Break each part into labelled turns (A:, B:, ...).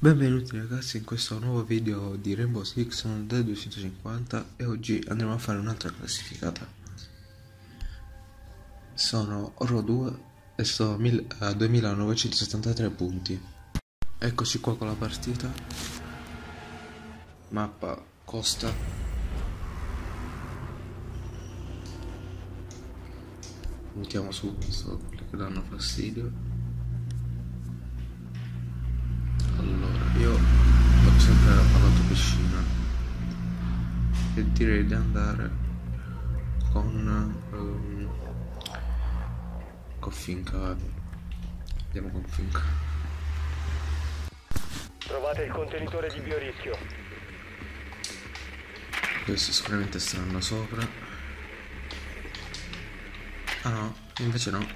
A: Benvenuti ragazzi in questo nuovo video di Rainbow Six del 250 e oggi andremo a fare un'altra classificata. Sono oro 2 e sto a 2973 punti. Eccoci qua con la partita. Mappa Costa. Mettiamo subito quelli che danno fastidio. Io ho sempre parlato piscina. E direi di andare con um, con finca andiamo con finca.
B: Trovate il contenitore di biorischio
A: questo sicuramente staranno sopra. Ah no invece no.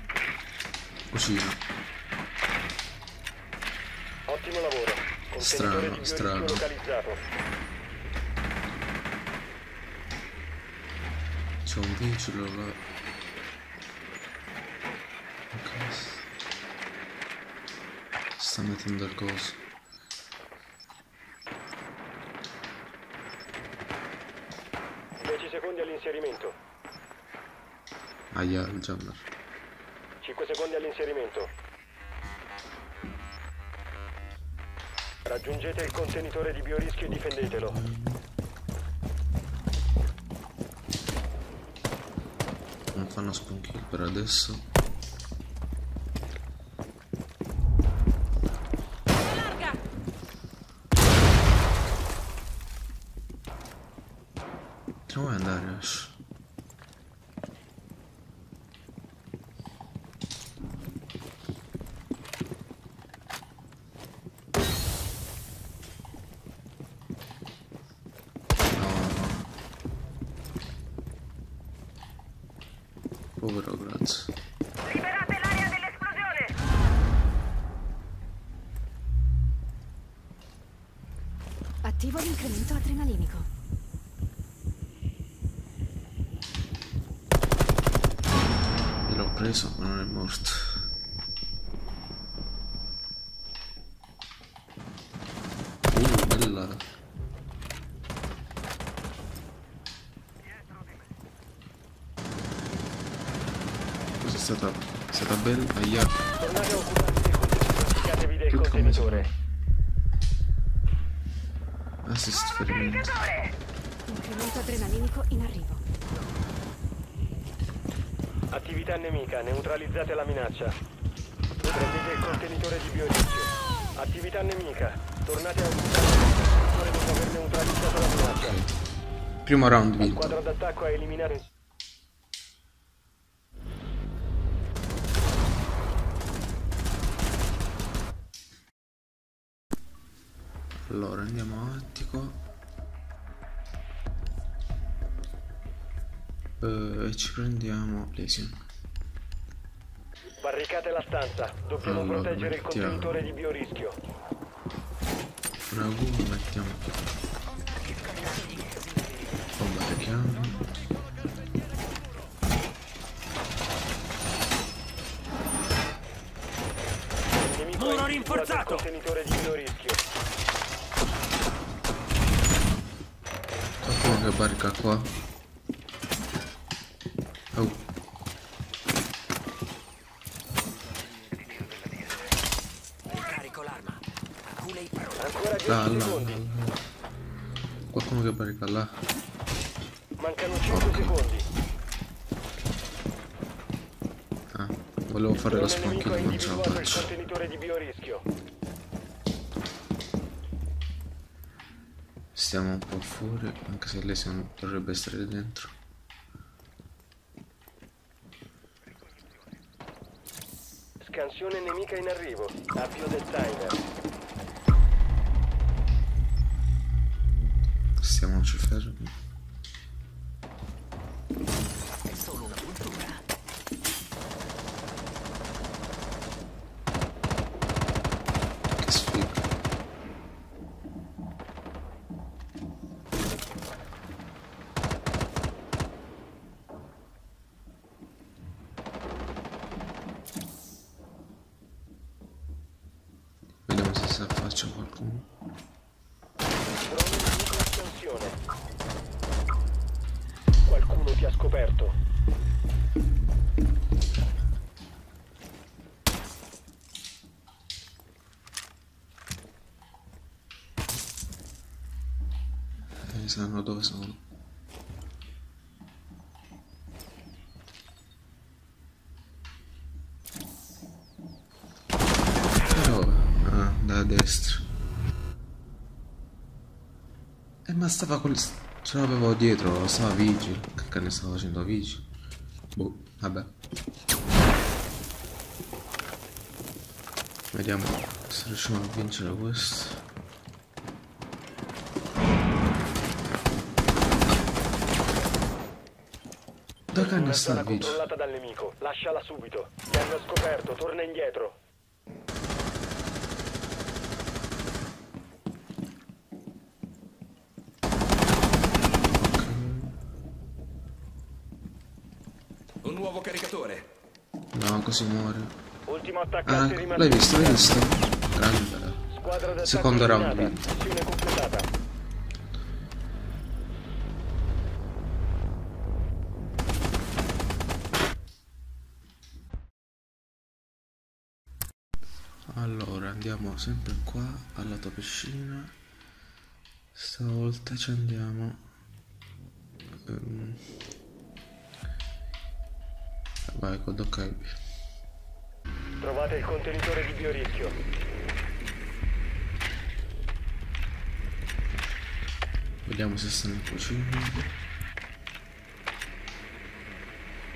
A: Cucina
B: ottimo lavoro
A: Strano, strano. C'è un vigilo là. Ok. Sta mettendo il coso.
B: All'inserimento.
A: Aia, il jammer.
B: 5 secondi all'inserimento. Raggiungete il contenitore di biorischio e difendetelo.
A: Non fanno spawn per adesso.
C: Attivo l'incremento adrenalinico.
A: L'ho preso ma non è morto. Uh, bella. stata, è stata bella. Aia.
B: Tornate a
A: Assist ferimento.
C: Incremento adrenalinico in arrivo.
B: Attività nemica, neutralizzate la minaccia. Prendete il contenitore di biorischio. Attività nemica, tornate a occupare il contenitore dopo aver neutralizzato la minaccia.
A: Okay. Primo round vinto.
B: La squadra d'attacco ha eliminato
A: allora andiamo a attico uh, e ci prendiamo lesion
B: barricate la stanza. Dobbiamo allora, proteggere mettiamo. il contenitore di biorischio.
A: Una uno mettiamo poi barrichiamo
B: muro rinforzato. contenitore di biorischio
A: che barca qua oh.
B: L'arma.
A: Là, là, là, Qualcuno che barrica là.
B: Mancano 5 okay. secondi.
A: Ah, volevo fare la spawn kill, non ce la faccio. Stiamo un po' fuori, anche se lei dovrebbe essere dentro.
B: Scansione nemica in arrivo. Avvio del timer.
A: Stiamoci fermi. se faccio qualcosa qualcuno.
B: Drone nemico in scansione. Qualcuno ti ha scoperto.
A: E sanno dove sono. Dove? Ah, da destra. Eh, ma stava col... Ce l'avevo dietro, stava vigile. Che cane stava facendo vigile? Boh, vabbè. Vediamo se riusciamo a vincere questo. Da cane
B: Una
A: sta
B: controllata dal nemico. Lasciala subito. Ti hanno scoperto, torna indietro.
D: Un nuovo caricatore.
A: No, così muore.
B: Ultimo
A: Ah,
B: attaccante
A: ecco,
B: rimasto.
A: l'hai visto, l'hai visto? Grande. Secondo round.
B: Missione completata.
A: Andiamo sempre qua, al lato piscina. Stavolta ci andiamo. ehm, vai, con ok.
B: Trovate il contenitore di biorischio.
A: Vediamo se stanno in cucina.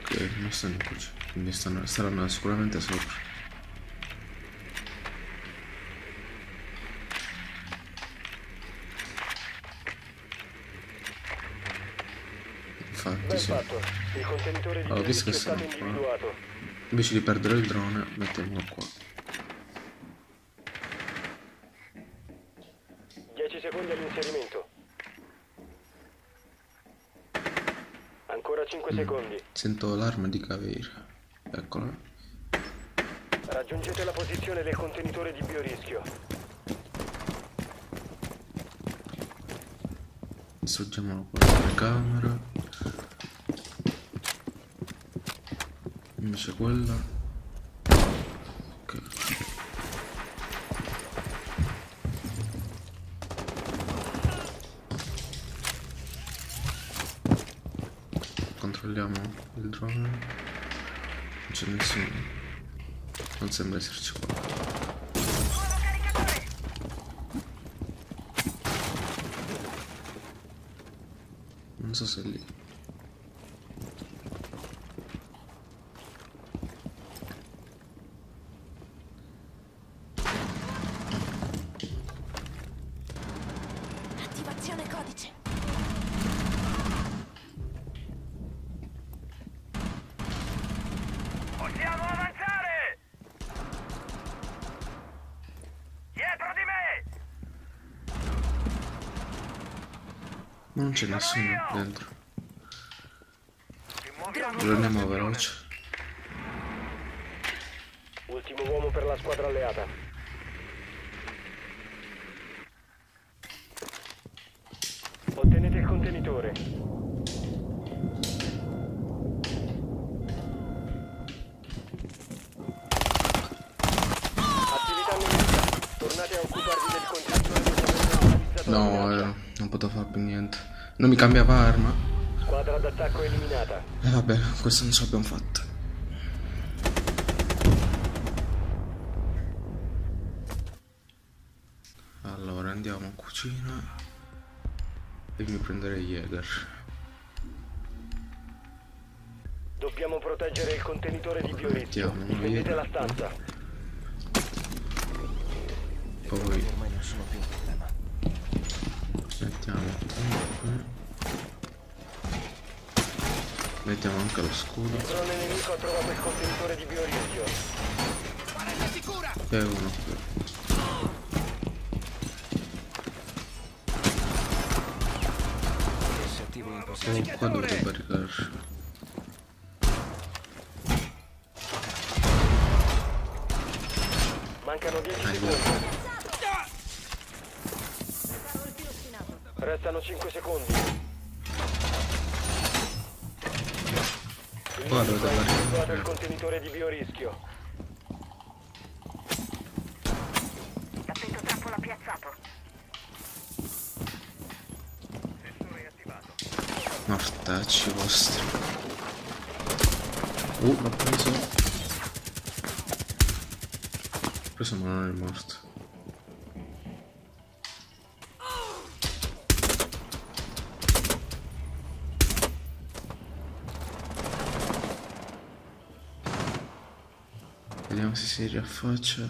A: Ok, non stanno in cucina. Quindi stanno, staranno sicuramente sopra. Infatti
B: Ben
A: sì.
B: fatto. Il contenitore di
A: Allora, visto
B: è
A: che siamo qua. Invece di perdere il drone, mettiamolo qua.
B: 10 secondi all'inserimento. Ancora 5
A: Mm.
B: secondi.
A: Sento l'arma di Caveira. Eccola.
B: Raggiungete la posizione del contenitore di biorischio.
A: Distruggiamolo con la telecamera. Invece quella. Ok. Controlliamo il drone. Non c'è nessuno. Non sembra esserci qualcuno. Non so se è lì. Non c'è nessuno dentro. Andiamo veloce.
B: Ultimo uomo per la squadra alleata.
A: Mi cambiava arma.
B: Squadra d'attacco eliminata.
A: E vabbè, questo non ce l'abbiamo fatta. Allora andiamo in cucina e mi prenderei Jäger.
B: Dobbiamo proteggere il contenitore di biorischio.
A: Mettiamo
B: Difendete
A: via.
B: la stanza.
A: Poi
D: Ormai non sono più un problema.
A: mettiamo qui. Mettiamo anche lo scudo.
B: Il drone nemico ha trovato il contenitore di biorischio.
A: E uno qui.
D: Se attivo in posizione.
A: Oh, qua dovrebbe barricarsi.
B: Mancano 10
A: Ahia.
B: secondi. Restano 5 secondi.
A: Guarda, guarda.
B: il contenitore di biorischio.
E: Tappeto trappola piazzato.
A: Mortacci vostri. Uh, l'ho preso. Ma non è morto. Vediamo se si riaffaccia.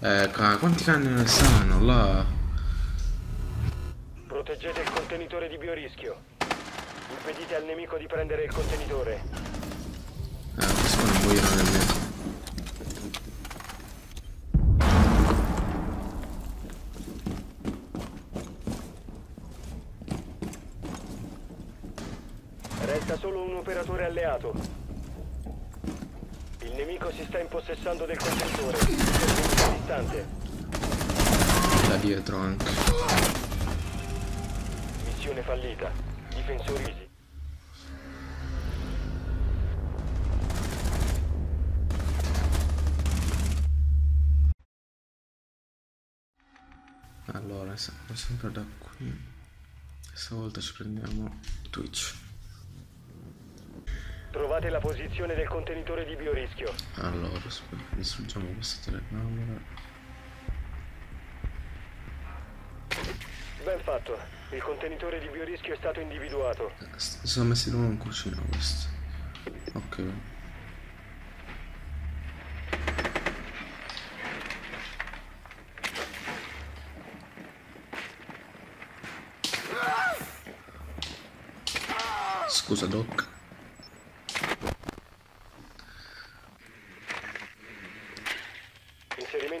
A: Eh, quanti cani ne stanno là?
B: Proteggete il contenitore di biorischio. Impedite al nemico di prendere il contenitore.
A: Eh, questo qua non muoiono nemmeno.
B: Resta solo un alleato. Il nemico si sta impossessando del contenitore. Distante.
A: Da dietro anche.
B: Missione fallita. Difensori easy.
A: Allora, siamo sempre da qui. Stavolta ci prendiamo Twitch.
B: Trovate la posizione del contenitore di biorischio.
A: Allora, distruggiamo questa telecamera.
B: Ben fatto. Il contenitore di biorischio è stato individuato.
A: Eh, Si sono messi loro in cucina questo. Ok. Scusa Doc.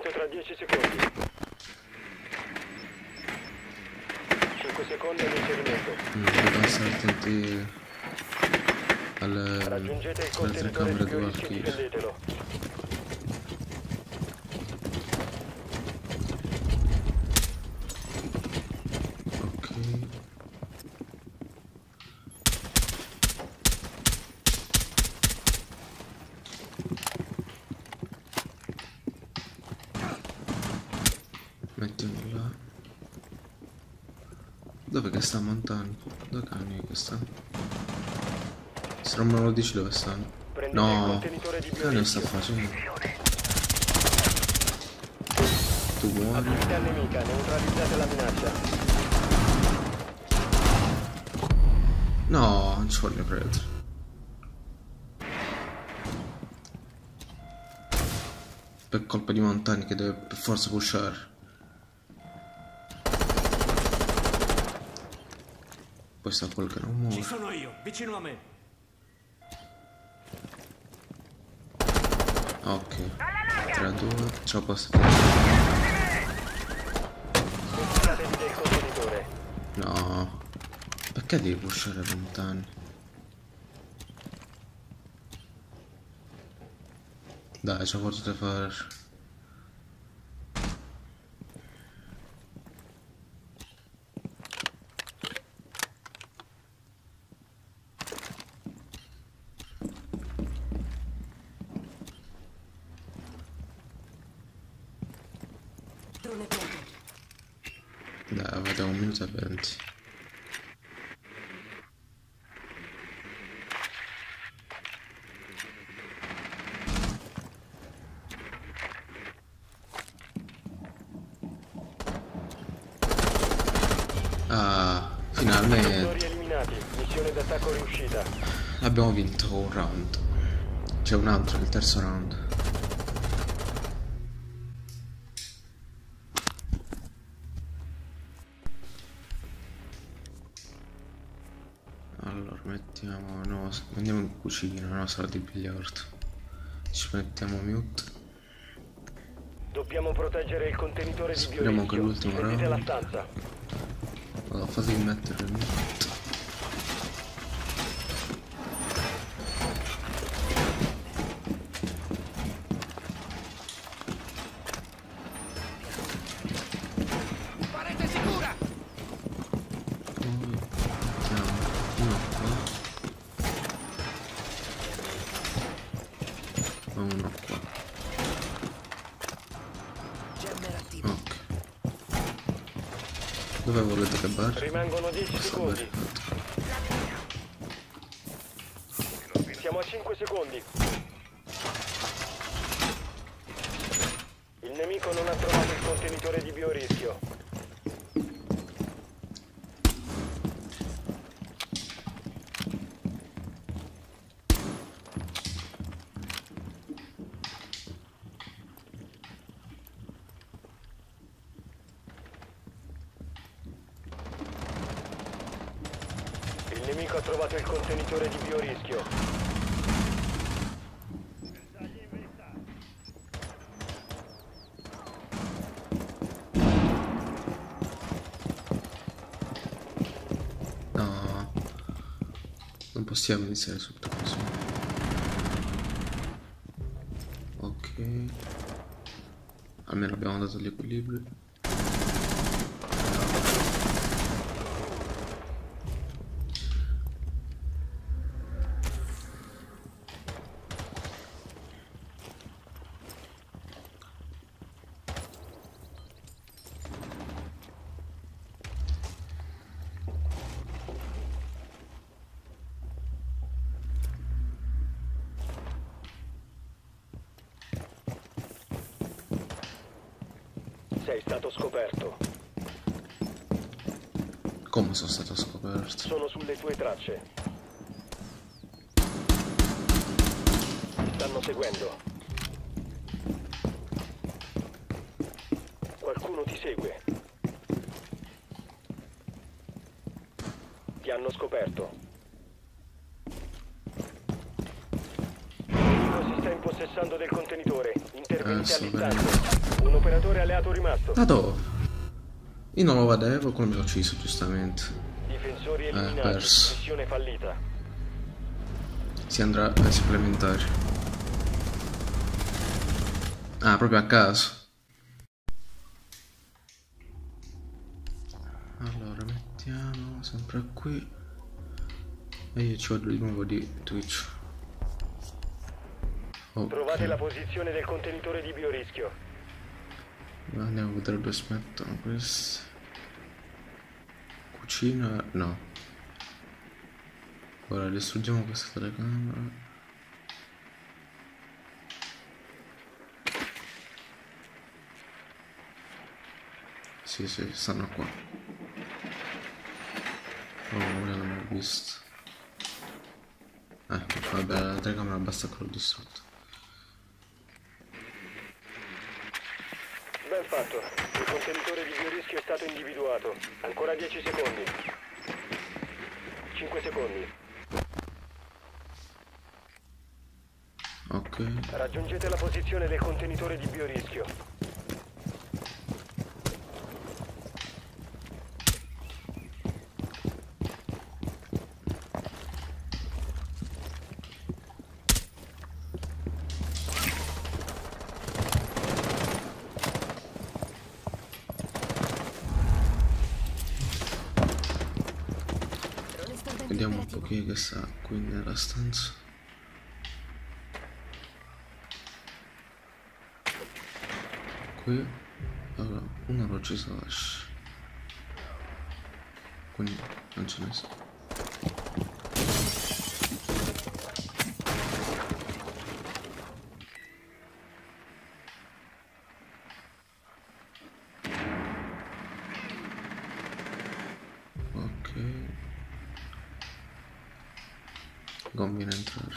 B: Inserimento tra 10 secondi. 5 secondi all'inserimento.
A: Mm, Dobbiamo stare attenti alle,
B: Raggiungete il contenitore di
A: telecamere due
B: biorischio e
A: archivi.
B: difendetelo.
A: Ok. Mettiamo là. Dove che sta montando? Dove cani che sta? Se non me lo dici dove stanno. No, che cane sta
B: biorischio.
A: facendo? Tu muori?
B: Attività nemica, neutralizzate la minaccia.
A: No, non ci voglio credere. Per colpa di Montani che deve per forza pushare. Poi sta quel che non
F: Ci
A: muore.
F: sono io, vicino a me.
A: Ok. 3 a 2. Ce la posso
B: contenitore.
A: No. Perché devi pushare Montani? Dai, ce la potete fare.
C: Drone pronto.
A: Dai, avete un minuto e venti. Ah, finalmente
B: Contenitore eliminati. Missione d'attacco riuscita.
A: abbiamo vinto un round. C'è un altro, il terzo round. Mettiamo... No, andiamo in cucina, no, sala di biliardo. Ci mettiamo mute.
B: Dobbiamo proteggere il contenitore di
A: Speriamo che l'ultimo round-
B: stanza.
A: Allora, fatemi mettere il mute.
C: obiettivo.
A: Ok. Che barri?
B: Rimangono 10
A: Basta
B: secondi. Siamo a 5 secondi. Il nemico non ha trovato il contenitore di biorischio. Il nemico ha trovato il contenitore di biorischio.
A: No. Non possiamo iniziare subito così. Ok. Almeno abbiamo dato l'equilibrio.
B: Sei stato scoperto.
A: Come sono stato scoperto?
B: Tue tracce. Ti stanno seguendo. Qualcuno ti segue. Ti hanno scoperto. Nemico si sta impossessando del contenitore. Intervenite
A: sto
B: all'istante. Un operatore alleato rimasto.
A: Da dove? Io non lo vedevo, come mi l'ho ucciso giustamente.
B: Difensori eliminati.
A: perso.
B: Missione fallita.
A: Si andrà ai supplementari. Ah, proprio a caso. Allora, mettiamo sempre qui. E io ci vado di nuovo di Twitch. Ok,
B: Trovate la posizione del contenitore di biorischio.
A: andiamo a vedere dove si mettono questi. Cucina, no. Ora distruggiamo questa telecamera. Sì, sì, stanno qua. Oh, non l'ho mai visto. Eh, vabbè, la telecamera basta che l'ho distrutto.
B: Fatto. Il contenitore di biorischio è stato individuato. Ancora 10 secondi. 5 secondi.
A: Ok,
B: Raggiungete la posizione del contenitore di biorischio.
C: Drone sta
A: vediamo un po' chi è che sta qui nella stanza. Qui, allora, un orologio slash. Quindi non ce ne so. Ok. Conviene entrare.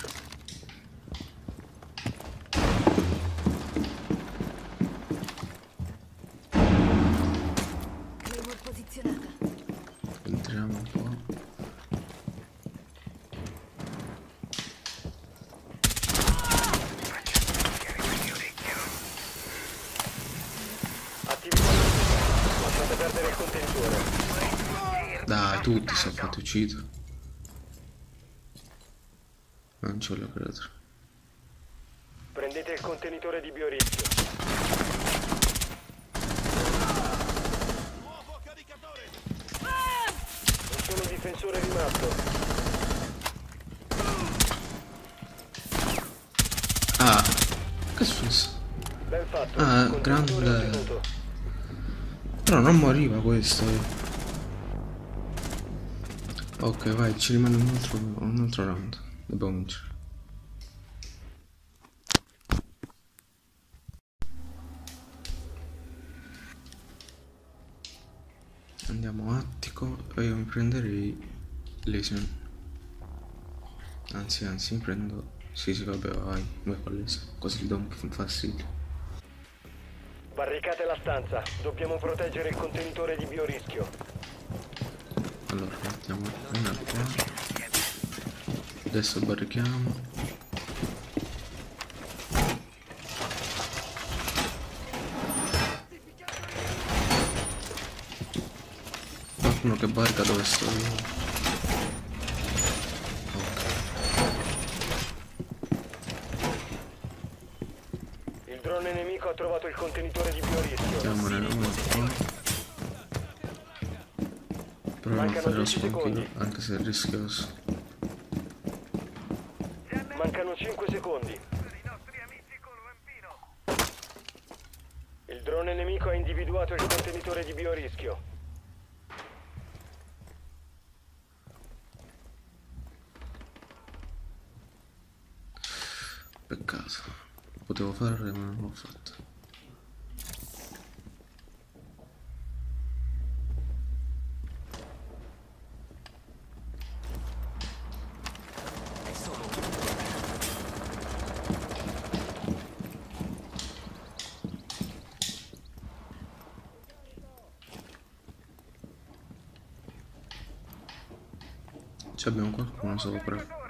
A: Entriamo un po'. Dai, tutti sono fatti uccidere. Voglio credere.
B: Prendete il contenitore di biorischio. Un solo difensore rimasto.
A: Ah, che è successo?
B: Ben fatto.
A: Ah, grande-
B: ottenuto.
A: Però non moriva questo. Ok, vai, ci rimane un altro, un altro round. Dobbiamo vincere. Andiamo attico e io mi prenderei lesion. Anzi, anzi, mi prendo... Sì, sì, vabbè, vai, vai con lesion. Così gli do un fastidio.
B: Barricate la stanza. Dobbiamo proteggere il contenitore di biorischio.
A: Allora, mettiamo una qua. Adesso barrichiamo. Qualcuno che barca dove sto io. Ok.
B: Il drone nemico ha trovato il contenitore di biorischio.
A: Mettiamone uno qua. Non
B: Mancano
A: fare lo
B: 10
A: sconchino,
B: secondi.
A: anche se è rischioso.
B: Mancano 5 secondi. Il drone nemico ha individuato il contenitore di biorischio.
A: Peccato. Potevo fare ma non l'ho fatto.
D: È solo un
A: Ci abbiamo qualcuno sopra.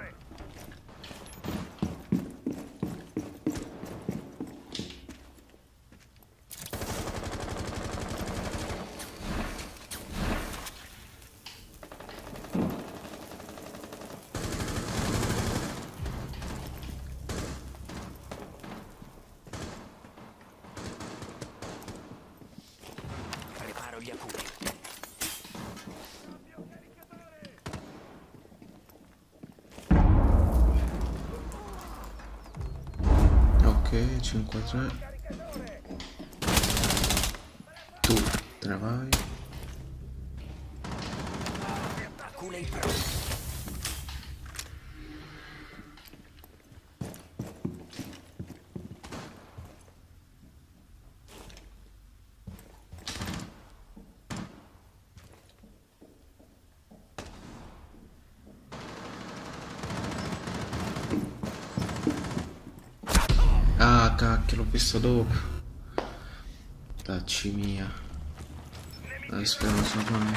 A: Ok, 5-3. Tu te ne vai.
D: Acule in pro.
A: Ah, cacchio, l'ho visto dopo. Dacci mia. Adesso non so mai.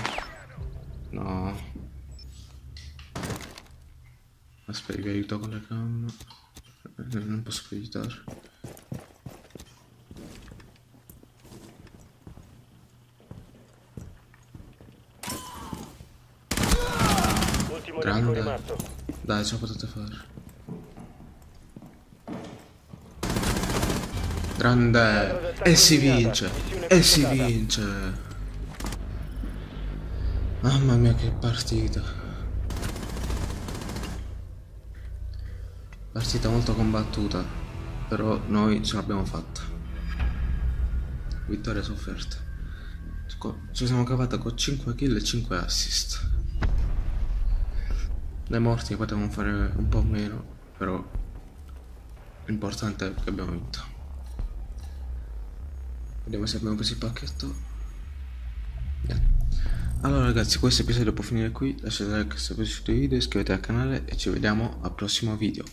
A: No. Aspetta, vi aiuto con la cam. Eh, Non posso più aiutare.
B: Ultimo
A: Grande. Dai, ce la potete fare. Grande. E si vince. E si vince. Mamma mia che partita. Partita molto combattuta. Però noi ce l'abbiamo fatta. Vittoria sofferta. Ci siamo cavata con 5 kill e 5 assist. Dai morti potevamo fare un po' meno, però l'importante è che abbiamo vinto. Vediamo se abbiamo preso il pacchetto. Niente. Allora ragazzi, questo episodio può finire qui. Lasciate like se vi è piaciuto il video, iscrivetevi al canale e ci vediamo al prossimo video.